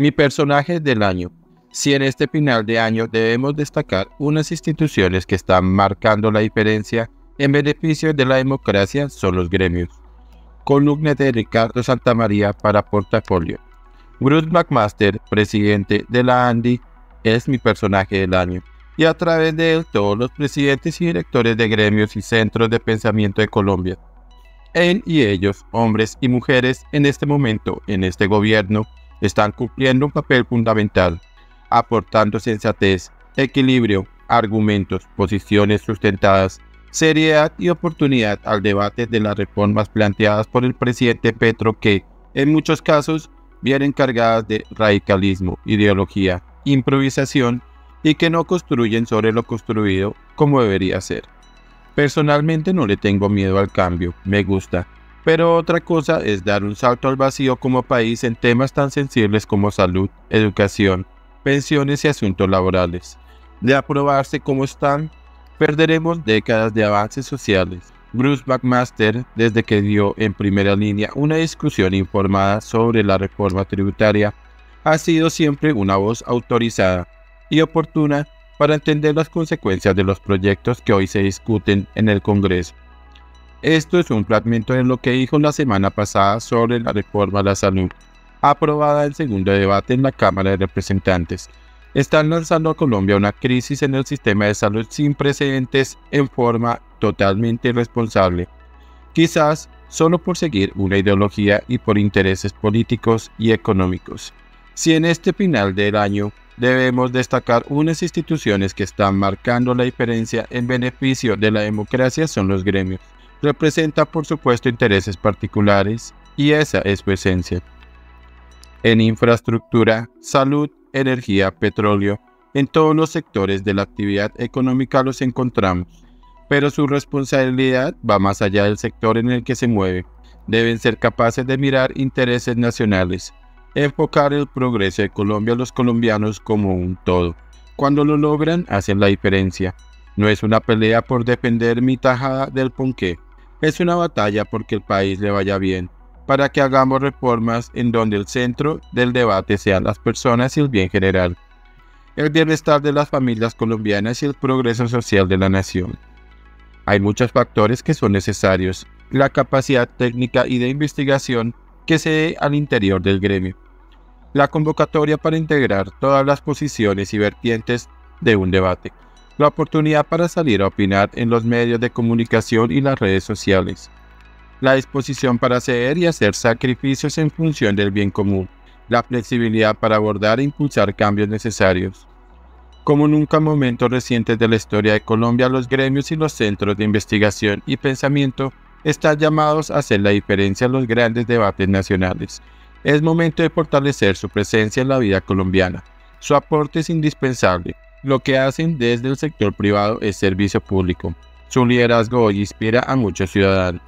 Mi personaje del año. Si en este final de año debemos destacar unas instituciones que están marcando la diferencia en beneficio de la democracia son los gremios. Columna de Ricardo Santamaría para Portafolio. Bruce McMaster, presidente de la Andy, es mi personaje del año. Y a través de él todos los presidentes y directores de gremios y centros de pensamiento de Colombia. Él y ellos, hombres y mujeres, en este momento, en este gobierno, están cumpliendo un papel fundamental, aportando sensatez, equilibrio, argumentos, posiciones sustentadas, seriedad y oportunidad al debate de las reformas planteadas por el presidente Petro que, en muchos casos, vienen cargadas de radicalismo, ideología, improvisación y que no construyen sobre lo construido como debería ser. Personalmente no le tengo miedo al cambio, me gusta, pero otra cosa es dar un salto al vacío como país en temas tan sensibles como salud, educación, pensiones y asuntos laborales. De aprobarse como están, perderemos décadas de avances sociales. Bruce McMaster, desde que dio en primera línea una discusión informada sobre la reforma tributaria, ha sido siempre una voz autorizada y oportuna para entender las consecuencias de los proyectos que hoy se discuten en el Congreso. Esto es un fragmento de lo que dijo la semana pasada sobre la reforma a la salud, aprobada en segundo debate en la Cámara de Representantes. Están lanzando a Colombia una crisis en el sistema de salud sin precedentes en forma totalmente irresponsable, quizás solo por seguir una ideología y por intereses políticos y económicos. Si en este final del año debemos destacar unas instituciones que están marcando la diferencia en beneficio de la democracia son los gremios representa por supuesto intereses particulares y esa es su esencia. En infraestructura, salud, energía, petróleo, en todos los sectores de la actividad económica los encontramos, pero su responsabilidad va más allá del sector en el que se mueve. Deben ser capaces de mirar intereses nacionales, enfocar el progreso de Colombia a los colombianos como un todo. Cuando lo logran, hacen la diferencia. No es una pelea por defender mi tajada del ponqué, es una batalla porque el país le vaya bien, para que hagamos reformas en donde el centro del debate sean las personas y el bien general, el bienestar de las familias colombianas y el progreso social de la nación. Hay muchos factores que son necesarios, la capacidad técnica y de investigación que se dé al interior del gremio, la convocatoria para integrar todas las posiciones y vertientes de un debate, la oportunidad para salir a opinar en los medios de comunicación y las redes sociales, la disposición para hacer y hacer sacrificios en función del bien común, la flexibilidad para abordar e impulsar cambios necesarios. Como nunca en momentos recientes de la historia de Colombia, los gremios y los centros de investigación y pensamiento están llamados a hacer la diferencia en los grandes debates nacionales. Es momento de fortalecer su presencia en la vida colombiana. Su aporte es indispensable lo que hacen desde el sector privado es servicio público. Su liderazgo hoy inspira a muchos ciudadanos.